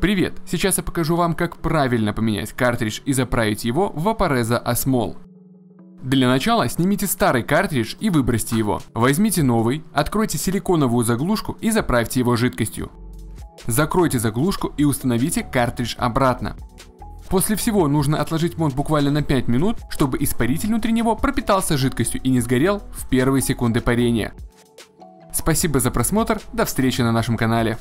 Привет! Сейчас я покажу вам, как правильно поменять картридж и заправить его в Vaporeza Asmol. Для начала снимите старый картридж и выбросьте его. Возьмите новый, откройте силиконовую заглушку и заправьте его жидкостью. Закройте заглушку и установите картридж обратно. После всего нужно отложить мод буквально на 5 минут, чтобы испаритель внутри него пропитался жидкостью и не сгорел в первые секунды парения. Спасибо за просмотр, до встречи на нашем канале.